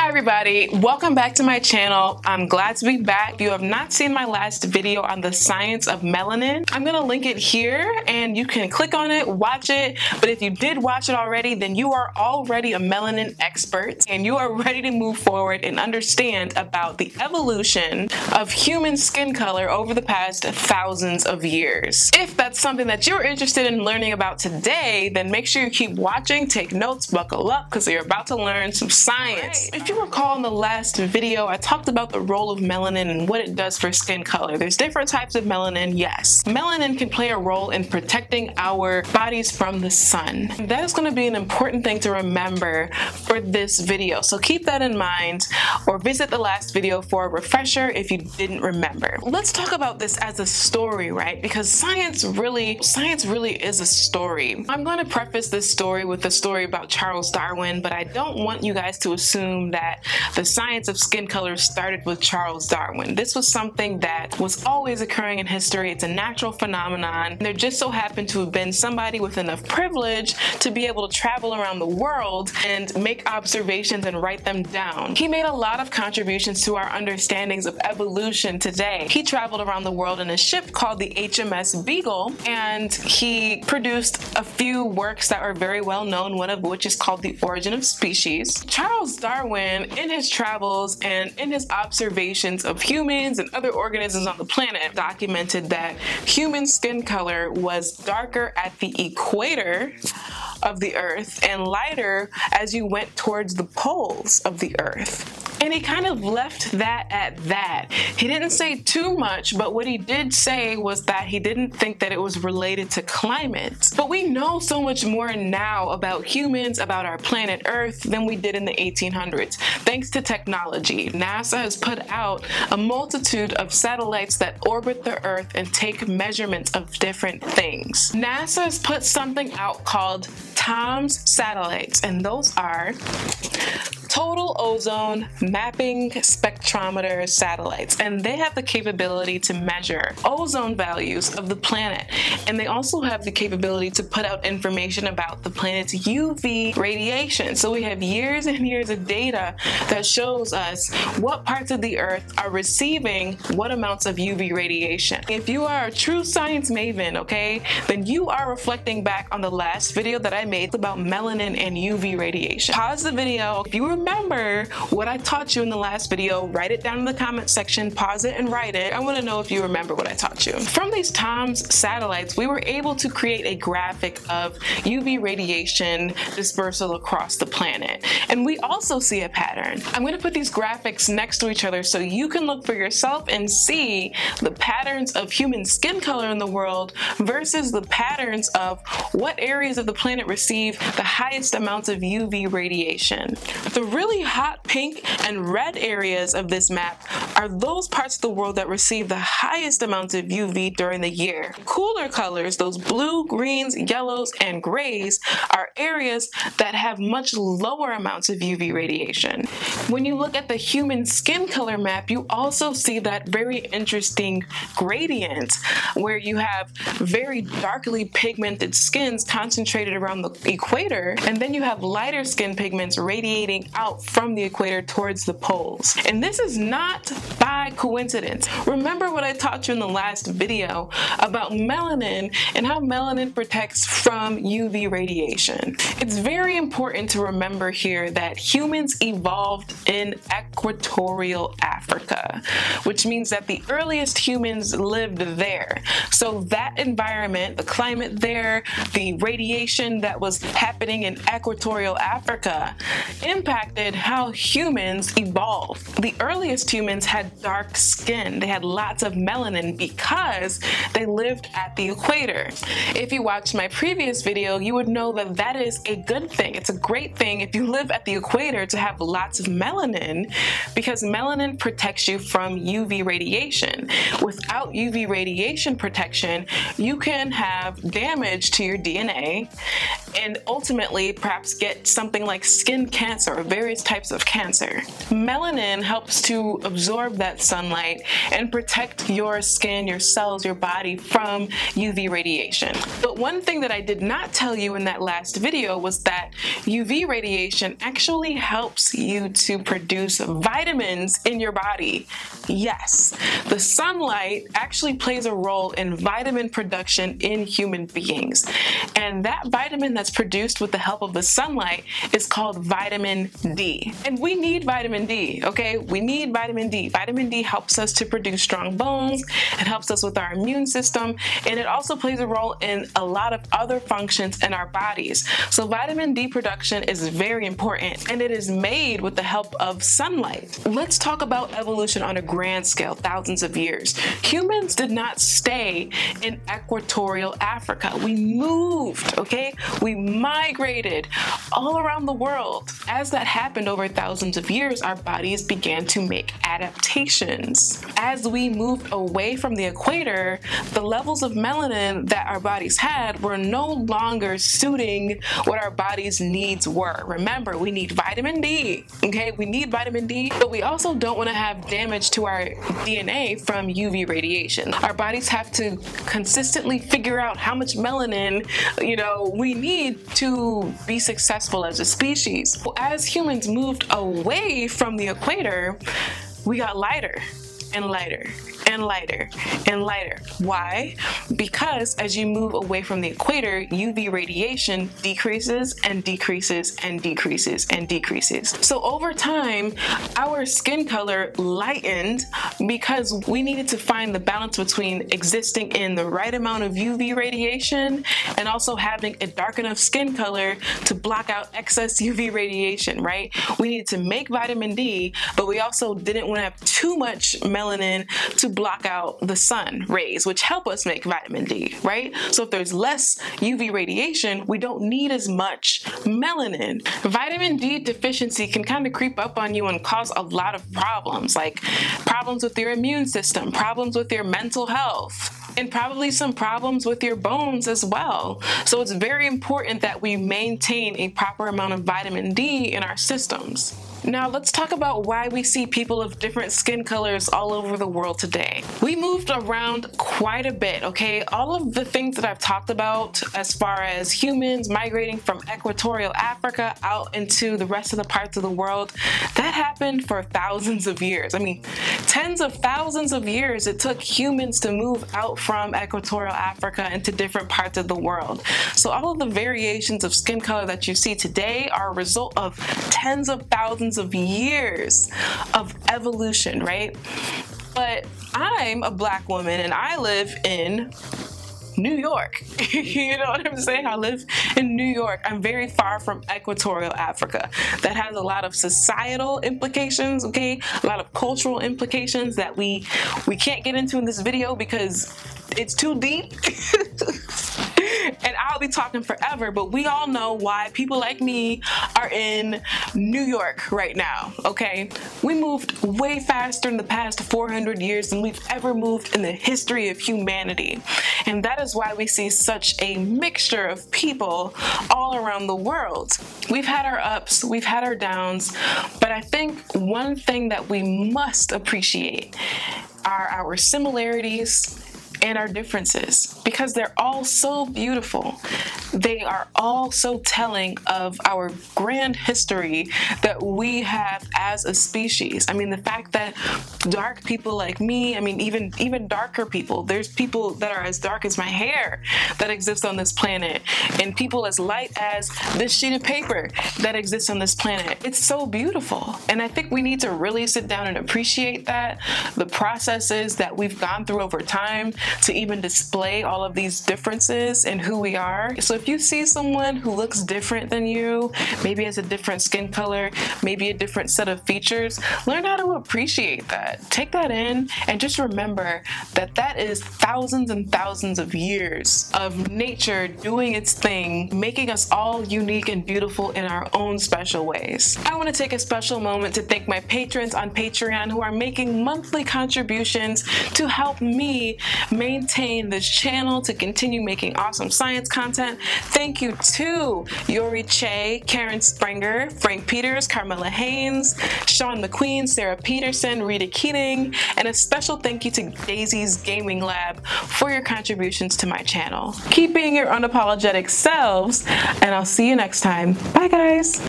Hi everybody, welcome back to my channel. I'm glad to be back. If you have not seen my last video on the science of melanin, I'm gonna link it here and you can click on it, watch it. But if you did watch it already, then you are already a melanin expert and you are ready to move forward and understand about the evolution of human skin color over the past thousands of years. If that's something that you're interested in learning about today, then make sure you keep watching, take notes, buckle up, because you're about to learn some science. You recall in the last video, I talked about the role of melanin and what it does for skin color. There's different types of melanin, yes. Melanin can play a role in protecting our bodies from the sun. That is going to be an important thing to remember for this video. So keep that in mind or visit the last video for a refresher if you didn't remember. Let's talk about this as a story, right? Because science really, science really is a story. I'm going to preface this story with a story about Charles Darwin, but I don't want you guys to assume that the science of skin color started with Charles Darwin. This was something that was always occurring in history. It's a natural phenomenon. There just so happened to have been somebody with enough privilege to be able to travel around the world and make observations and write them down. He made a lot of contributions to our understandings of evolution today. He traveled around the world in a ship called the HMS Beagle and he produced a few works that are very well known, one of which is called The Origin of Species. Charles Darwin Darwin, in his travels and in his observations of humans and other organisms on the planet, documented that human skin color was darker at the equator of the earth and lighter as you went towards the poles of the earth. And he kind of left that at that. He didn't say too much, but what he did say was that he didn't think that it was related to climate. But we know so much more now about humans, about our planet Earth, than we did in the 1800s. Thanks to technology, NASA has put out a multitude of satellites that orbit the Earth and take measurements of different things. NASA has put something out called TOMS satellites, and those are total ozone mapping spectrometer satellites and they have the capability to measure ozone values of the planet and they also have the capability to put out information about the planet's UV radiation. So we have years and years of data that shows us what parts of the earth are receiving what amounts of UV radiation. If you are a true science maven okay then you are reflecting back on the last video that I made about melanin and UV radiation pause the video if you remember what I taught you in the last video, write it down in the comment section, pause it and write it. I wanna know if you remember what I taught you. From these TOMS satellites, we were able to create a graphic of UV radiation dispersal across the planet. And we also see a pattern. I'm gonna put these graphics next to each other so you can look for yourself and see the patterns of human skin color in the world versus the patterns of what areas of the planet receive the highest amounts of UV radiation. The really hot pink and red areas of this map are those parts of the world that receive the highest amounts of UV during the year. Cooler colors, those blue, greens, yellows, and grays, are areas that have much lower amounts of UV radiation. When you look at the human skin color map, you also see that very interesting gradient where you have very darkly pigmented skins concentrated around the equator, and then you have lighter skin pigments radiating out from the equator towards the poles. And this is not by coincidence. Remember what I taught you in the last video about melanin and how melanin protects from UV radiation. It's very important to remember here that humans evolved in equatorial Africa, which means that the earliest humans lived there. So that environment, the climate there, the radiation that was happening in equatorial Africa impacted how humans evolved. The earliest humans had dark skin. They had lots of melanin because they lived at the equator. If you watched my previous video, you would know that that is a good thing. It's a great thing if you live at the equator to have lots of melanin because melanin protects you from UV radiation. Without UV radiation protection, you can have damage to your DNA and ultimately perhaps get something like skin cancer or various types of cancer. Melanin helps to absorb that sunlight and protect your skin, your cells, your body from UV radiation. But one thing that I did not tell you in that last video was that UV radiation actually helps you to produce vitamins in your body. Yes, the sunlight actually plays a role in vitamin production in human beings. And that vitamin that's produced with the help of the sunlight is called vitamin D. And we need vitamin D, okay? We need vitamin D. Vitamin D helps us to produce strong bones, it helps us with our immune system, and it also plays a role in a lot of other functions in our bodies. So vitamin D production is very important and it is made with the help of sunlight. Let's talk about evolution on a grand scale, thousands of years. Humans did not stay in equatorial Africa. We moved, okay? We migrated all around the world. As that happened over thousands of years, our bodies began to make adaptations. As we moved away from the equator, the levels of melanin that our bodies had were no longer suiting what our body's needs were. Remember, we need vitamin D, okay? We need vitamin D, but we also don't want to have damage to our DNA from UV radiation. Our bodies have to consistently figure out how much melanin, you know, we need to be successful as a species. As humans moved away from the equator, we got lighter and lighter and lighter and lighter. Why? Because as you move away from the equator, UV radiation decreases and decreases and decreases and decreases. So over time, our skin color lightened because we needed to find the balance between existing in the right amount of UV radiation and also having a dark enough skin color to block out excess UV radiation, right? We needed to make vitamin D, but we also didn't want to have too much melanin to block out the sun rays, which help us make vitamin D, right? So if there's less UV radiation, we don't need as much melanin. Vitamin D deficiency can kind of creep up on you and cause a lot of problems, like problems with your immune system, problems with your mental health, and probably some problems with your bones as well. So it's very important that we maintain a proper amount of vitamin D in our systems. Now let's talk about why we see people of different skin colors all over the world today. We moved around quite a bit, okay? All of the things that I've talked about as far as humans migrating from equatorial Africa out into the rest of the parts of the world, that happened for thousands of years. I mean, tens of thousands of years it took humans to move out from equatorial Africa into different parts of the world. So all of the variations of skin color that you see today are a result of tens of thousands thousands of years of evolution, right? But I'm a black woman and I live in New York. you know what I'm saying? I live in New York. I'm very far from equatorial Africa. That has a lot of societal implications, okay? A lot of cultural implications that we we can't get into in this video because it's too deep. be talking forever, but we all know why people like me are in New York right now, okay? We moved way faster in the past 400 years than we've ever moved in the history of humanity. And that is why we see such a mixture of people all around the world. We've had our ups, we've had our downs, but I think one thing that we must appreciate are our similarities and our differences because they're all so beautiful. They are all so telling of our grand history that we have as a species. I mean, the fact that dark people like me, I mean, even even darker people, there's people that are as dark as my hair that exist on this planet, and people as light as this sheet of paper that exists on this planet. It's so beautiful. And I think we need to really sit down and appreciate that, the processes that we've gone through over time to even display all of these differences in who we are. So if you see someone who looks different than you, maybe has a different skin color, maybe a different set of features, learn how to appreciate that. Take that in and just remember that that is thousands and thousands of years of nature doing its thing, making us all unique and beautiful in our own special ways. I want to take a special moment to thank my patrons on Patreon who are making monthly contributions to help me maintain this channel to continue making awesome science content. Thank you to Yori Che, Karen Sprenger, Frank Peters, Carmela Haynes, Sean McQueen, Sarah Peterson, Rita Keating, and a special thank you to Daisy's Gaming Lab for your contributions to my channel. Keep being your unapologetic selves, and I'll see you next time. Bye, guys.